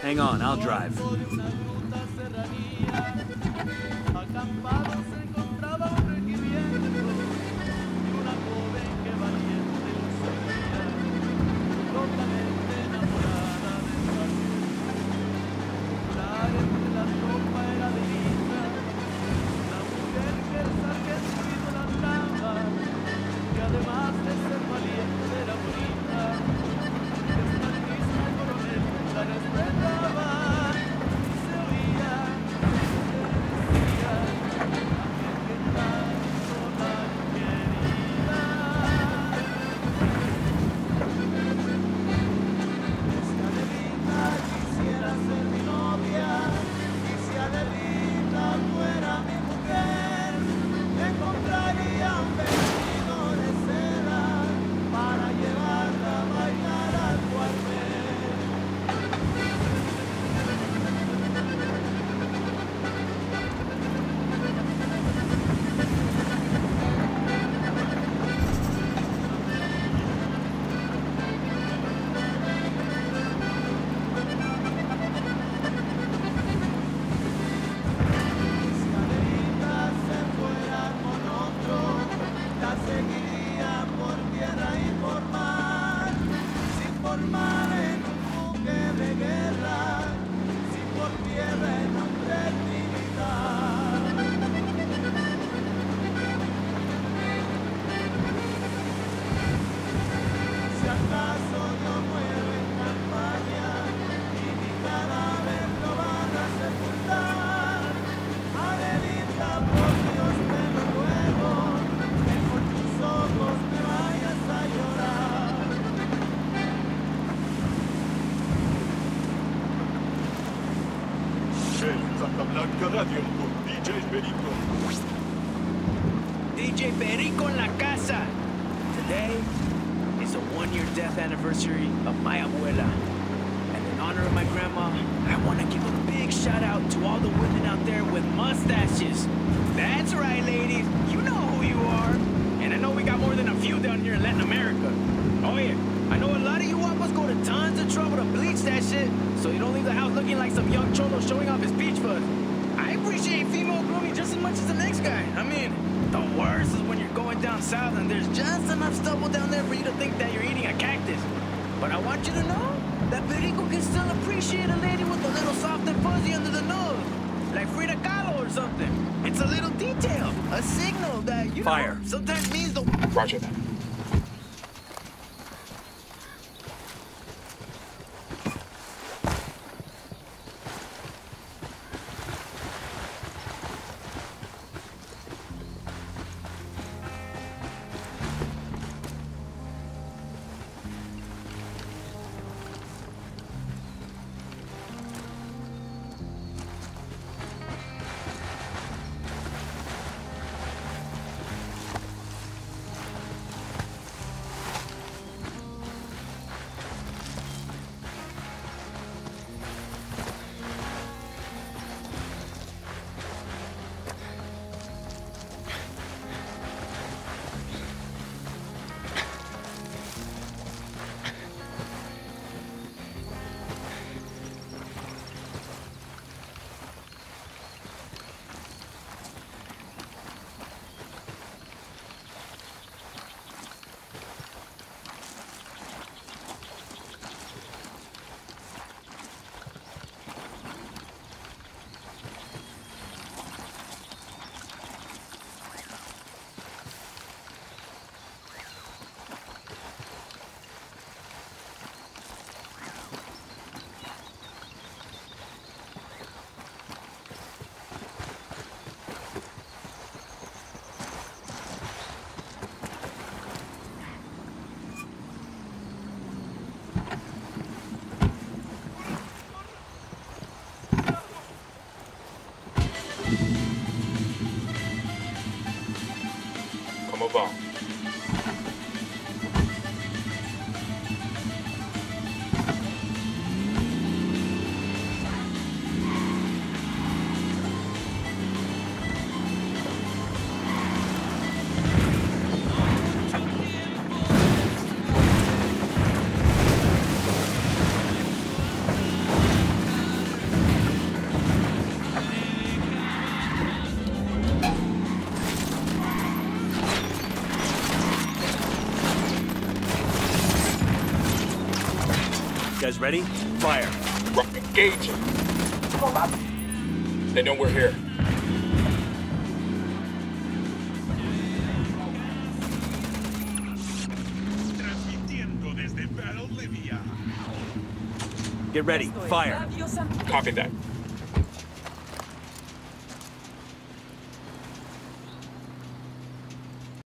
Hang on, I'll drive. Blanca Radio con DJ Perico. DJ Perico en casa. Today is a one-year death anniversary of my abuela. And in honor of my grandma, I want to give a big shout out to all the women out there with mustaches. That's right, ladies. You know who you are. And I know we got more than a few down here in Latin America. Oh yeah, I know a lot of you wapas go to tons of trouble to bleach that shit, so you don't leave the house looking like some young cholo showing off his beach fuzz. I appreciate female grooming just as much as the next guy. I mean, the worst is when you're going down south and there's just enough stubble down there for you to think that you're eating a cactus. But I want you to know that Perico can still appreciate a lady with a little soft and fuzzy under the nose. Like Frida Kahlo or something. It's a little detail, a signal that, you Fire. know, sometimes means the... Roger that. Guys ready? Fire. Rock engaging. They know we're here. Transmitiendo desde Battle Libya. Get ready. Fire. Copy that.